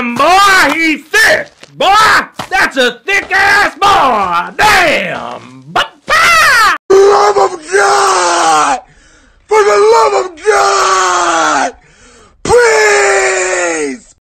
Damn, boy, he's thick! Boy, that's a thick-ass boy! Damn!